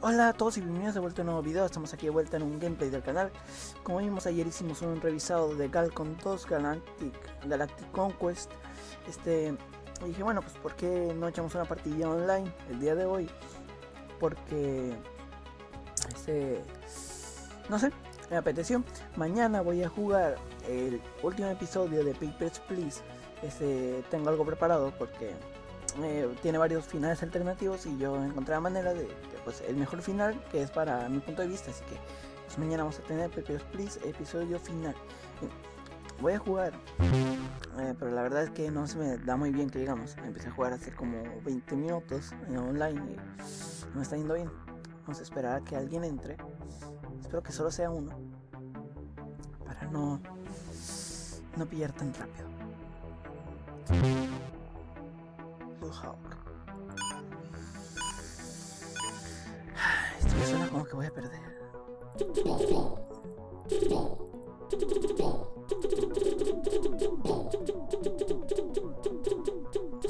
Hola a todos y bienvenidos de vuelta a un nuevo video, estamos aquí de vuelta en un gameplay del canal. Como vimos ayer hicimos un revisado de Galcon 2 Galactic, Galactic Conquest Este, dije bueno pues por qué no echamos una partida online el día de hoy Porque, este, no sé, me apeteció. Mañana voy a jugar el último episodio de Papers, Please. Este, tengo algo preparado porque eh, tiene varios finales alternativos y yo encontré la manera de, pues el mejor final que es para mi punto de vista así que pues mañana vamos a tener Pepeos Please episodio final. Voy a jugar eh, pero la verdad es que no se me da muy bien que digamos empecé a jugar hace como 20 minutos en online y no me está yendo bien. Vamos a esperar a que alguien entre. Espero que solo sea uno para no no pillar tan rápido. Esto me que voy a perder.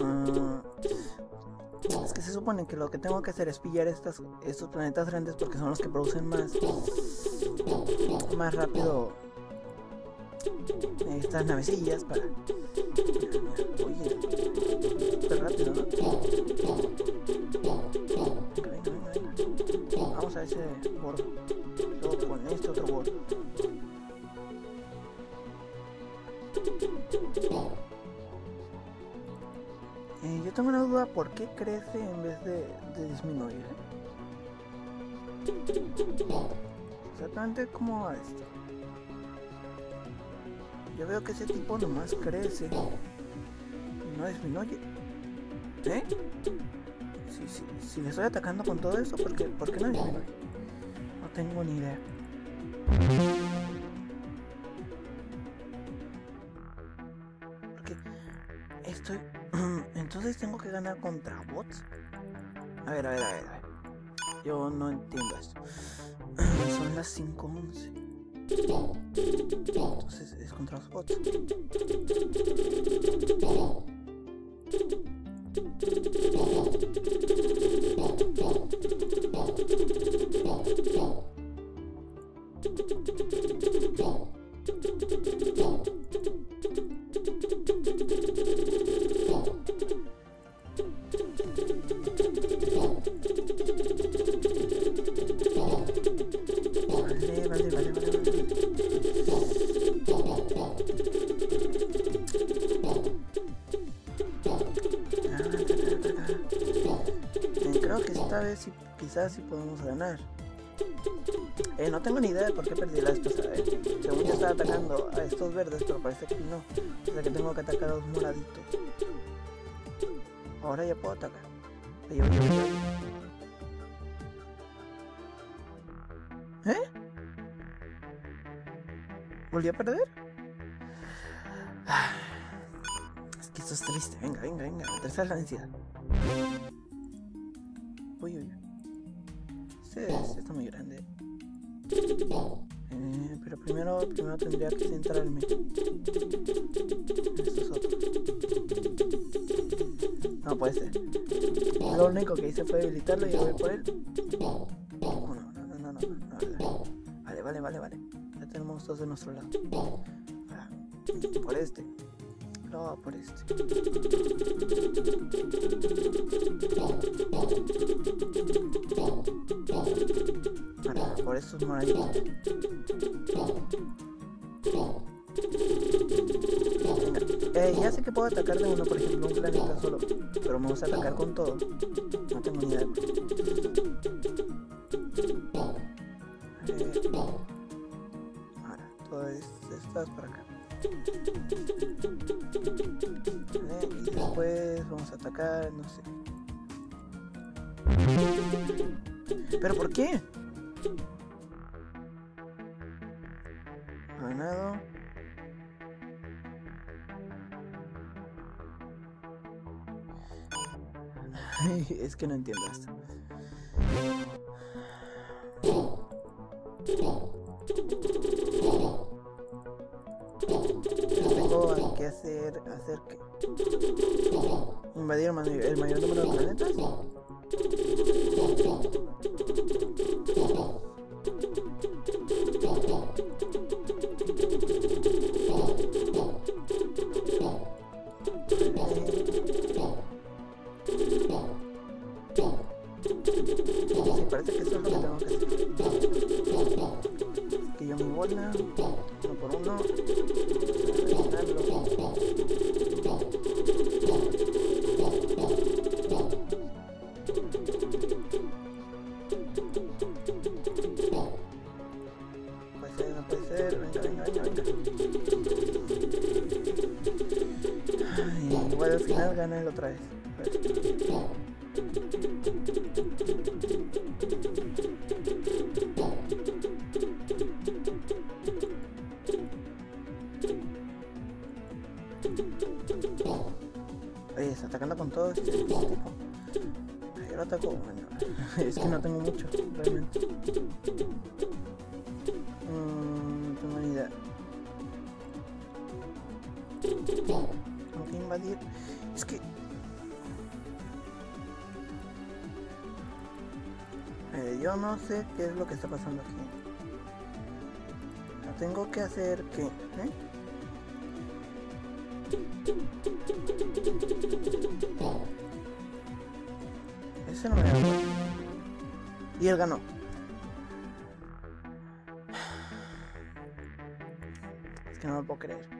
Ah, es que se supone que lo que tengo que hacer es pillar estas, estos planetas grandes porque son los que producen más, más rápido estas navecillas para... Oye, súper rápido, ¿no? Ese. Luego con este. Eh, yo tengo una duda, ¿por qué crece en vez de, de disminuir? Exactamente cómo va esto. Yo veo que ese tipo nomás crece no disminuye. ¿Eh? Si, si, si le estoy atacando con todo eso, ¿por qué, ¿por qué no disminuye? No tengo ni idea. Porque estoy... Entonces tengo que ganar contra bots. A ver, a ver, a ver, a ver. Yo no entiendo esto. Son las 5.11. Entonces es contra los bots. Creo que esta vez sí, quizás sí podemos ganar. Eh, no tengo ni idea de por qué perdí la pasada. Eh. Según yo estaba atacando a estos verdes, pero parece que no. Sea que tengo que atacar a los moraditos. Ahora ya puedo atacar. ¿Eh? ¿Volví a perder? Ah, Es que esto es triste. Venga, venga, venga. La tercera la vencida. Uy, uy. Este está muy grande. Eh, pero primero, primero tendría que centrarme. Esto es otro. No puede ser. Lo único que hice fue debilitarlo y voy por él. No, no, no, no, no, no, no, Vale, vale, vale, vale. Ya tenemos dos de nuestro lado. Ahora, por este. Por este. Ahora, por estos moraditos. Eh, ya sé que puedo atacar de uno, por ejemplo, un planeta solo. Pero me vas a atacar con todo. No tengo ni idea. No sé. ¿Pero por qué? Ganado. es que no entiendo esto. Tengo que hacer, hacer que invadir el mayor, número de planetas. Ay, igual al final gana él otra vez. Oye, está atacando con todo este tipo. Yo lo ataco. Bueno, es que no tengo mucho, realmente. Mm, no tengo ni idea. Tengo que invadir. Eh, yo no sé qué es lo que está pasando aquí. Tengo que hacer que. ¿eh? Ese no me ganó. Y él ganó. Es que no lo puedo creer.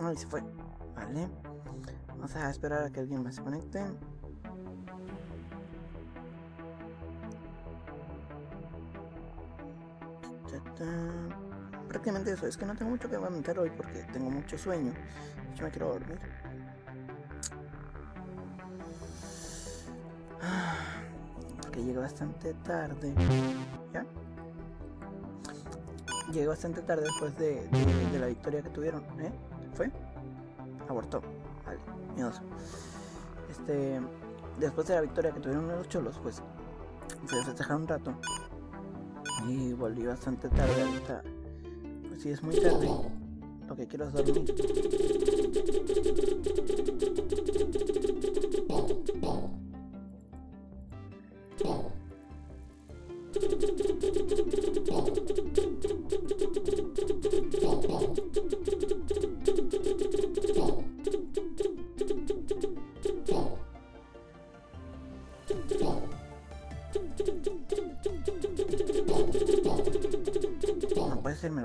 Ay, se fue. Vale. Vamos a esperar a que alguien más se conecte. Prácticamente eso. Es que no tengo mucho que comentar hoy porque tengo mucho sueño. Yo me quiero dormir. Que llegué bastante tarde. ¿Ya? Llegué bastante tarde después de, de- de la victoria que tuvieron. ¿Eh? ¿Fue? Abortó. Vale, miedoso. Este. Después de la victoria que tuvieron los cholos, pues. Fui a festejar un rato. Y volví bastante tarde ahorita. Pues sí, es muy tarde. Lo que quiero es dormir.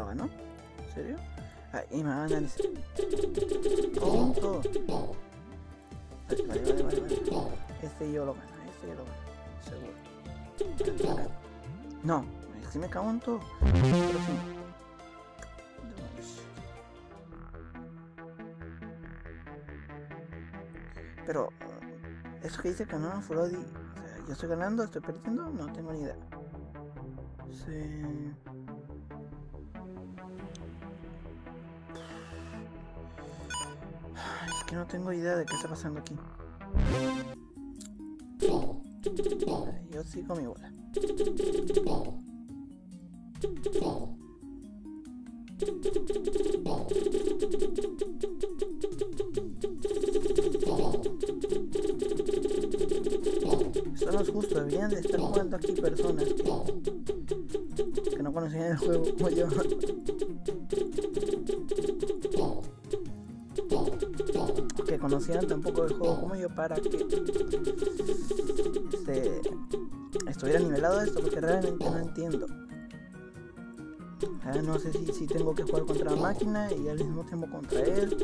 Lo ganó. ¿En serio? Ah, y me ganar ese. Tonto. Vale, vale, vale, vale, vale. Este yo lo gano, este yo lo gano. Seguro. No, si me cago en todo. Pero eso que dice que no, Frodi. O sea, yo estoy ganando, estoy perdiendo, no tengo ni idea. Sí. Que no tengo idea de qué está pasando aquí. Yo sigo mi bola. Esto no es justo, deberían de estar jugando aquí personas que, no conocían el juego. Que conocieran tampoco el juego como yo para que este, estuviera nivelado esto porque realmente no entiendo. Ah, no sé si, si tengo que jugar contra la máquina y al mismo tiempo contra él.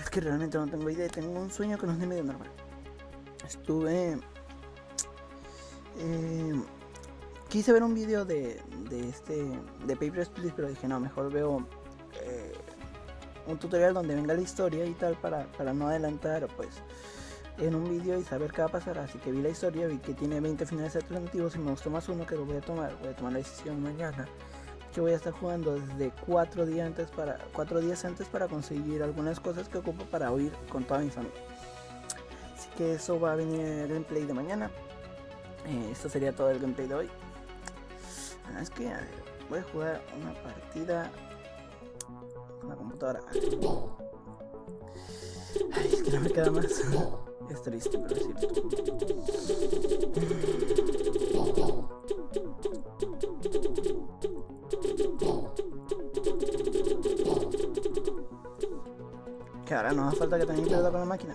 Es que realmente no tengo idea. Tengo un sueño que no es ni medio normal. Estuve. eh, quise ver un vídeo de, de este. de Papers, Please, pero dije, no, mejor veo. eh, un tutorial donde venga la historia y tal para, para no adelantar pues en un vídeo y saber qué va a pasar así que vi la historia vi que tiene 20 finales alternativos y me gustó más uno que lo voy a tomar voy a tomar la decisión mañana voy a estar jugando desde cuatro días antes para cuatro días antes para conseguir algunas cosas que ocupo para huir con toda mi familia así que eso va a venir en el gameplay de mañana Eh, esto sería todo el gameplay de hoy. Es que, ver, voy a jugar una partida con la computadora. Es que no me queda más. Es triste, pero es cierto. Ahora no hace falta que también pierda con la máquina.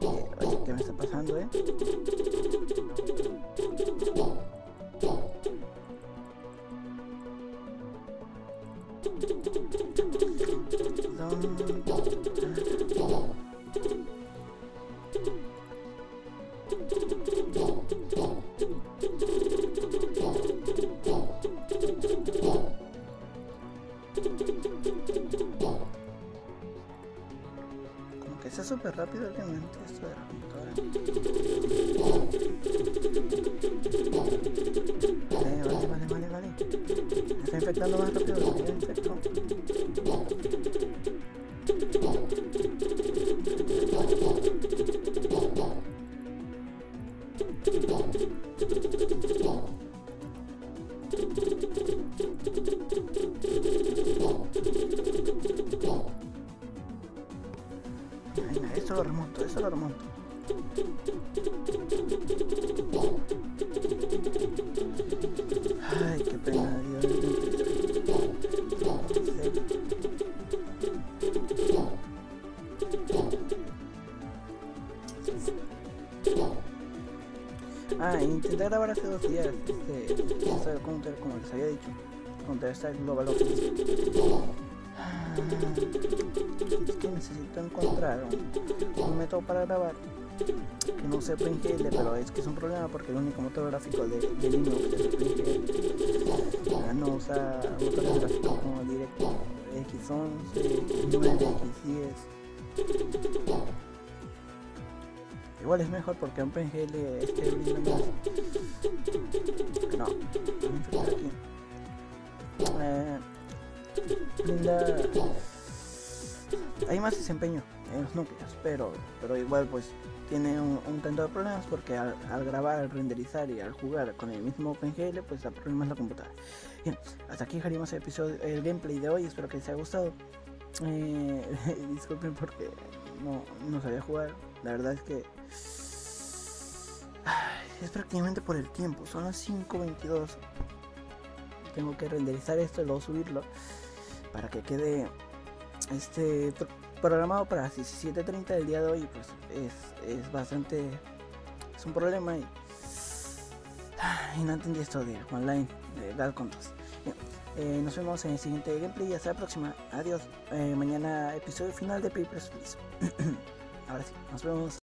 Eh, oye, ¿qué me está pasando, eh? Que rápido realmente esto de la computadora. Eh, vale, vale, vale, vale. Me está infectando más rápido Ah, intenté grabar hace dos días este, esto del counter, como les había dicho. Counter Strike Global Offensive. Ah, es que necesito encontrar un método para grabar que no sea PNGL, pero es que es un problema porque el único motor gráfico de, de Linux es PNGL. No usa motores gráficos como directo X11, X9, X10. Igual es mejor porque un PNGL este brinda más. No, infectar aquí. Eh. Hay más desempeño en los núcleos, pero, pero igual pues tiene un, tanto de problemas porque al, grabar, al renderizar y al jugar con el mismo OpenGL pues da problemas la computadora. Bien, hasta aquí dejaríamos el episodio, el gameplay de hoy, espero que les haya gustado. Eh, disculpen porque no, sabía jugar, la verdad es que es prácticamente por el tiempo, son las 5.22. Tengo que renderizar esto y luego subirlo para que quede este programado para las 17.30 del día de hoy pues es, es bastante es un problema y, y no entendí esto de online de dar contas eh, nos vemos en el siguiente gameplay y hasta la próxima. Adiós. Eh, mañana episodio final de Papers, Please. Ahora sí nos vemos